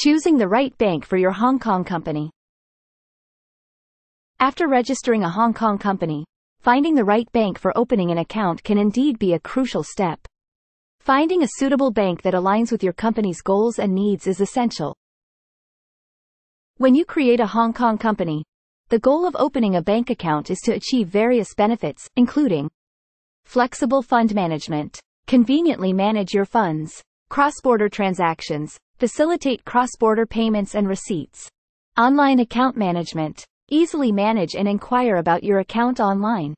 Choosing the right bank for your Hong Kong company. After registering a Hong Kong company, finding the right bank for opening an account can indeed be a crucial step. Finding a suitable bank that aligns with your company's goals and needs is essential. When you create a Hong Kong company, the goal of opening a bank account is to achieve various benefits, including flexible fund management, conveniently manage your funds, cross-border transactions, facilitate cross-border payments and receipts, online account management, easily manage and inquire about your account online,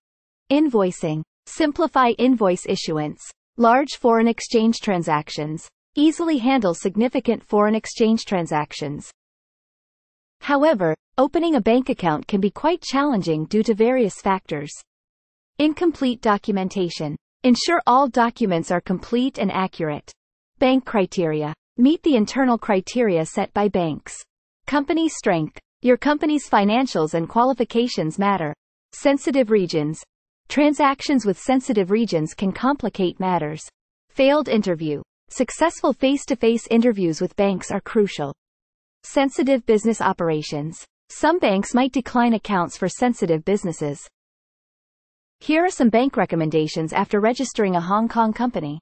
invoicing, simplify invoice issuance, large foreign exchange transactions, easily handle significant foreign exchange transactions. However, opening a bank account can be quite challenging due to various factors. Incomplete documentation. Ensure all documents are complete and accurate. Bank criteria. Meet the internal criteria set by banks. Company strength. Your company's financials and qualifications matter. Sensitive regions. Transactions with sensitive regions can complicate matters. Failed interview. Successful face-to-face interviews with banks are crucial. Sensitive business operations. Some banks might decline accounts for sensitive businesses. Here are some bank recommendations after registering a Hong Kong company.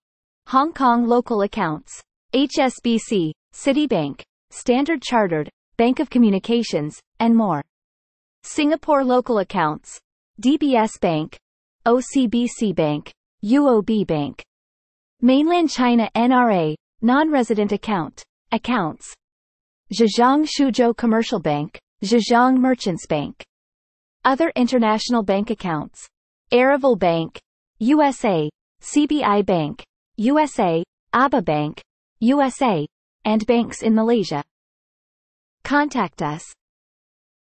Hong Kong local accounts. HSBC, Citibank, Standard Chartered, Bank of Communications, and more. Singapore local accounts. DBS Bank, OCBC Bank, UOB Bank. Mainland China NRA, non-resident account, accounts. Zhejiang Chouzhou Commercial Bank, Zhejiang Merchants Bank. Other international bank accounts. Arival Bank, USA, CBI Bank, USA, ABA Bank, USA, and banks in Malaysia. Contact us